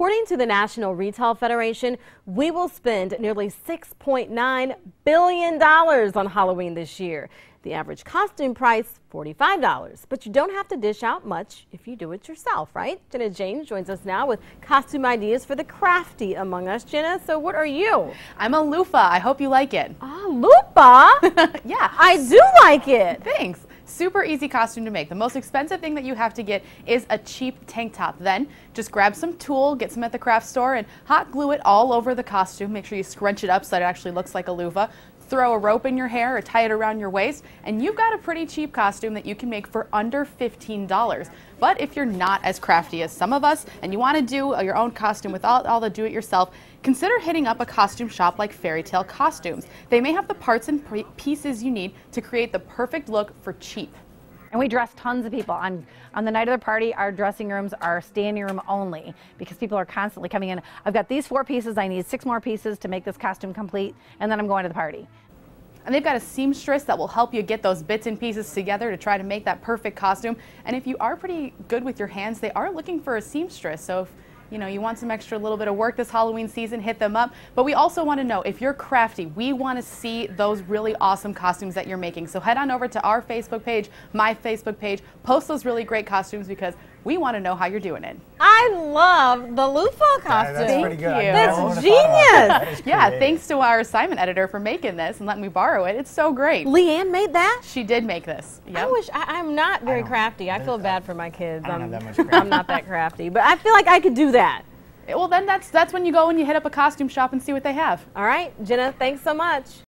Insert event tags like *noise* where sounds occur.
according to the National Retail Federation, we will spend nearly $6.9 billion on Halloween this year. The average costume price, $45. But you don't have to dish out much if you do it yourself, right? Jenna James joins us now with costume ideas for the crafty among us. Jenna, so what are you? I'm a loofah. I hope you like it. Ah, loofah? *laughs* yeah. I do like it. Thanks. Super easy costume to make. The most expensive thing that you have to get is a cheap tank top. Then just grab some tulle, get some at the craft store, and hot glue it all over the costume. Make sure you scrunch it up so that it actually looks like a loofah. Throw a rope in your hair or tie it around your waist, and you've got a pretty cheap costume that you can make for under $15. But if you're not as crafty as some of us and you want to do your own costume without all the do it yourself, consider hitting up a costume shop like Fairy Tale Costumes. They may have the parts and pieces you need to create the perfect look for cheap. And we dress tons of people. On, on the night of the party, our dressing rooms are standing room only because people are constantly coming in. I've got these four pieces. I need six more pieces to make this costume complete, and then I'm going to the party. And they've got a seamstress that will help you get those bits and pieces together to try to make that perfect costume. And if you are pretty good with your hands, they are looking for a seamstress. So if you know, you want some extra little bit of work this Halloween season, hit them up. But we also want to know if you're crafty, we want to see those really awesome costumes that you're making. So head on over to our Facebook page, my Facebook page, post those really great costumes because we want to know how you're doing it. I love the loofah costume. that's Thank pretty good. you. That's genius. yeah, thanks to our assignment editor for making this and letting me borrow it. It's so great. Leanne made that? She did make this. Yep. I wish I, am not very crafty. I feel bad for my kids. I don't I'm, have that much. I'm not that crafty, but I feel like I could do that. Well, then that's that's when you go and you hit up a costume shop and see what they have. All right, Jenna, thanks so much.